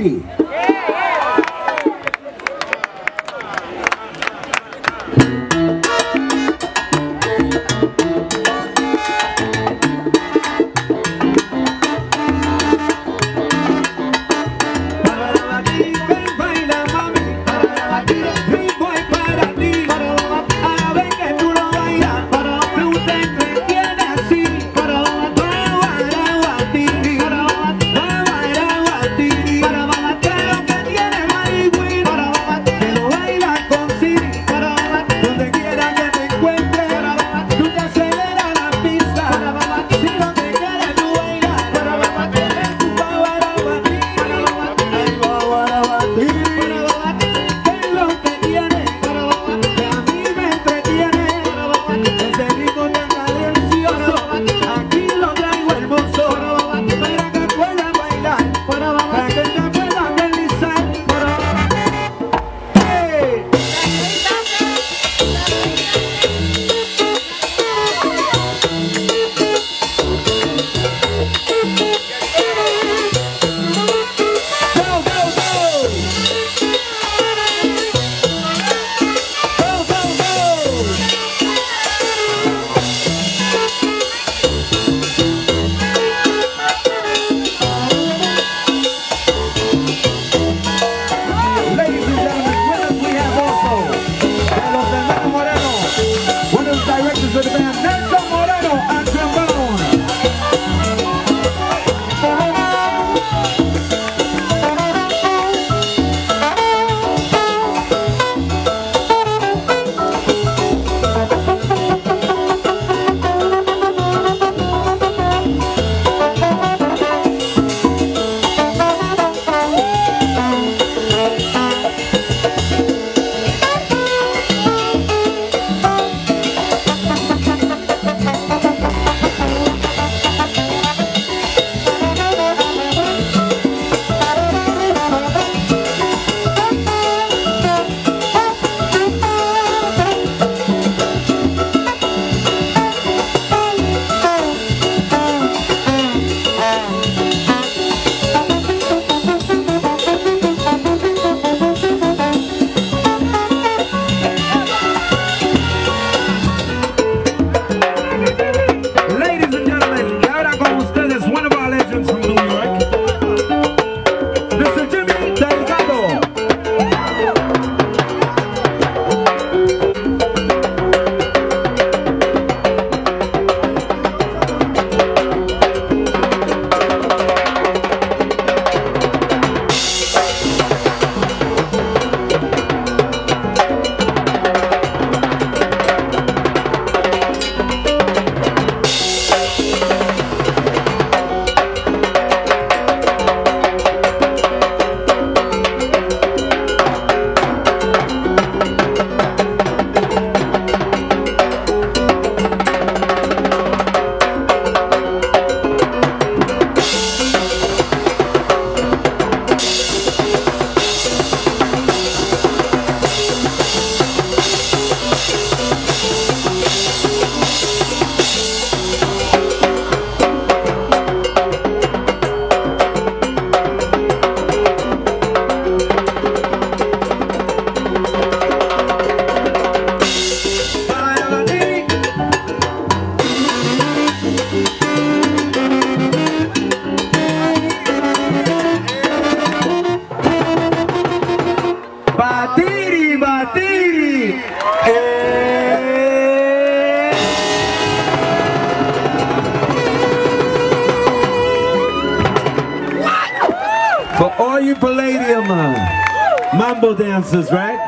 Brady. Batiri. For all you Palladium uh, mambo dancers, right?